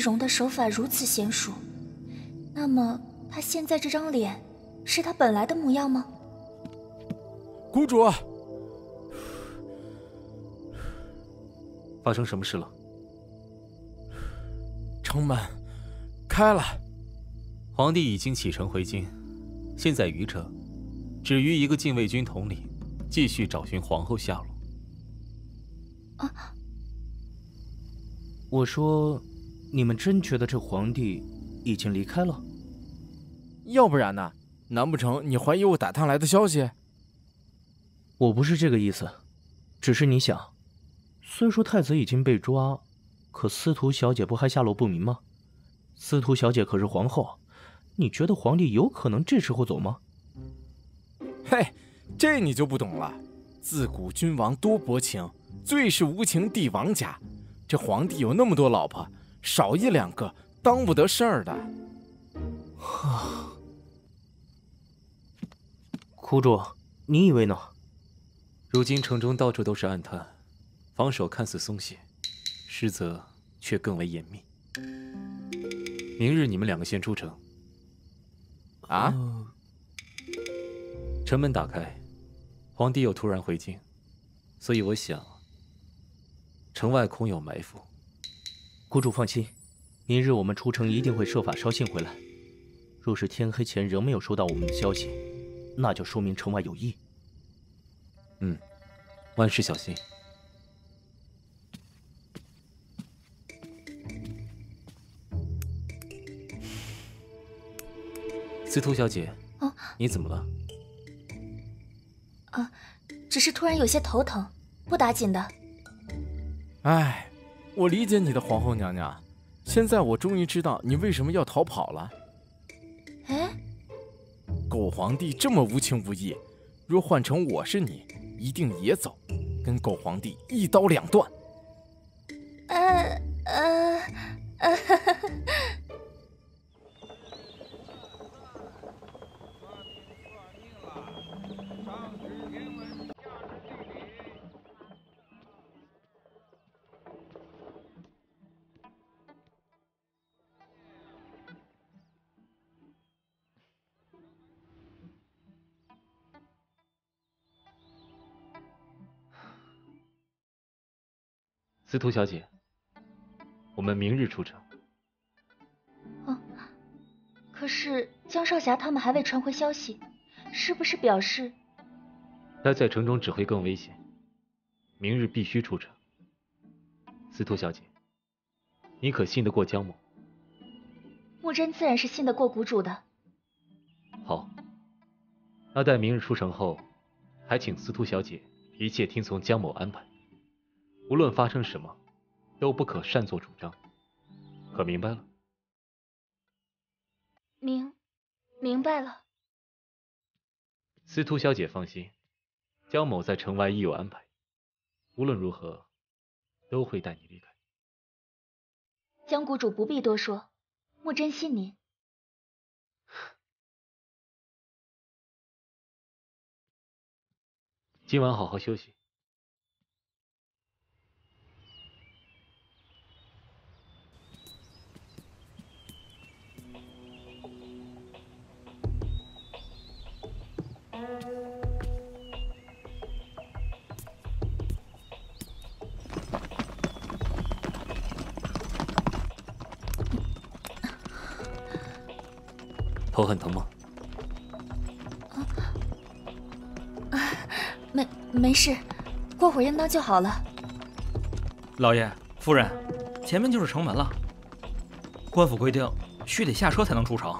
易容的手法如此娴熟，那么他现在这张脸，是他本来的模样吗？谷主，发生什么事了？城门开了，皇帝已经启程回京，现在余者只余一个禁卫军统领，继续找寻皇后下落。啊！我说，你们真觉得这皇帝已经离开了？要不然呢？难不成你怀疑我打探来的消息？我不是这个意思，只是你想，虽说太子已经被抓，可司徒小姐不还下落不明吗？司徒小姐可是皇后，你觉得皇帝有可能这时候走吗？嘿，这你就不懂了。自古君王多薄情，最是无情帝王家。这皇帝有那么多老婆，少一两个当不得事儿的。苦主，你以为呢？如今城中到处都是暗探，防守看似松懈，实则却更为严密。明日你们两个先出城。啊？城门打开，皇帝又突然回京，所以我想，城外恐有埋伏。谷主放心，明日我们出城一定会设法捎信回来。若是天黑前仍没有收到我们的消息，那就说明城外有异。嗯，万事小心。司徒小姐，哦，你怎么了？啊，只是突然有些头疼，不打紧的。哎，我理解你的皇后娘娘。现在我终于知道你为什么要逃跑了。哎，狗皇帝这么无情无义，若换成我是你。一定也走，跟狗皇帝一刀两断。呃呃呃。司徒小姐，我们明日出城。哦，可是江少侠他们还未传回消息，是不是表示待在城中只会更危险？明日必须出城。司徒小姐，你可信得过江某？木真自然是信得过谷主的。好，那待明日出城后，还请司徒小姐一切听从江某安排。无论发生什么，都不可擅作主张，可明白了？明，明白了。司徒小姐放心，江某在城外亦有安排，无论如何，都会带你离开。江谷主不必多说，莫真信您。今晚好好休息。头很疼吗？啊，没没事，过会儿应当就好了。老爷夫人，前面就是城门了。官府规定，须得下车才能出城。